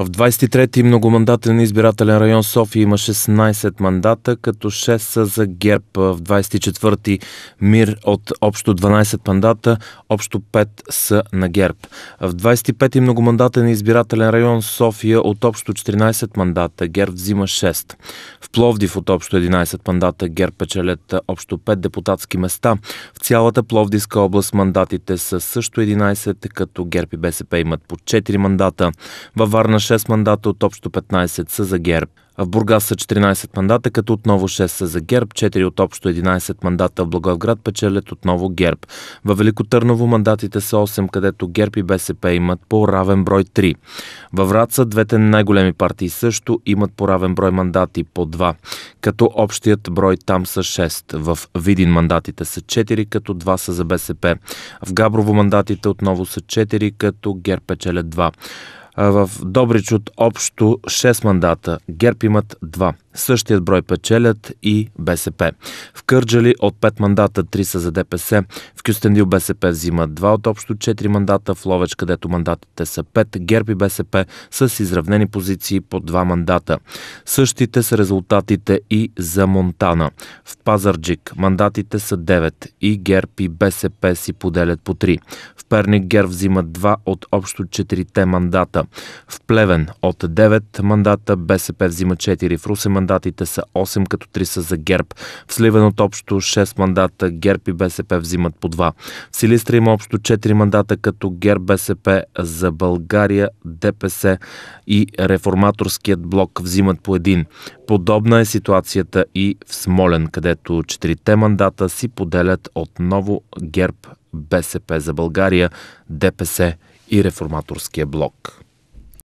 В 23-ти многомандатен избирателен район София има 16 мандата, като 6 са за ГЕРБ. В 24-ти МИР от общо 12 мандата, общо 5 са на ГЕРБ. В 25-ти многомандатен избирателен район София от общо 14 мандата ГЕРБ взима 6. В Пловдив от общо 11 мандата ГЕРБ печелят общо 5 депутатски места. В цялата Пловдивска област мандатите са също 11, като ГЕРБ и БСП имат по 4 мандата. Във Варна 6 мандата от общо 15 са за ГЕРБ. В Бургас са 14 мандата, като отново 6 са за ГЕРБ, 4 от общо 11 мандата в Благоевград печелят отново ГЕРБ. Във Велико Търново мандатите са 8, където ГЕРБ и БСП имат по равен брой 3. Във Враца двете най-големи партии също имат по равен брой мандати по 2, като общият брой там са 6. В Видин мандатите са 4, като 2 са за БСП. В Габрово мандатите отново са 4, като ГЕРБ печелят 2. В Добрич от общо 6 мандата. ГЕРБ имат 2. Същият брой печелят и БСП. В Кърджали от 5 мандата 3 са за ДПС. В Кюстендил БСП взимат 2 от общо 4 мандата. В Ловеч, където мандатите са 5, ГЕРБ и БСП с изравнени позиции по 2 мандата. Същите са резултатите и за Монтана. В Пазарджик мандатите са 9 и ГЕРБ и БСП си поделят по 3. В Перник ГЕРБ взимат 2 от общо 4 мандата. В Плевен от 9 мандата БСП взима 4. В Русе мандатите са 8, като 3 са за ГЕРБ. В Сливен от общо 6 мандата ГЕРБ и БСП взимат по 2. В Силистра има общо 4 мандата, като ГЕРБ, БСП за България, ДПС и реформаторският блок взимат по един. Подобна е ситуацията и в Смолен, където 4 мандата си поделят отново ГЕРБ, БСП за България, ДПС и реформаторския блок.